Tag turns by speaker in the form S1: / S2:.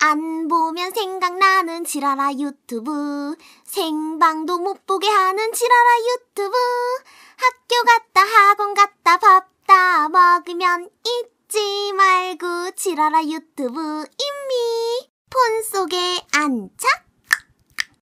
S1: 안 보면 생각나는 지라라 유튜브. 생방도 못 보게 하는 지라라 유튜브. 학교 갔다 학원 갔다 밥 다 먹으면 잊지 말고 지라라 유튜브 임미. 폰 속에 안착.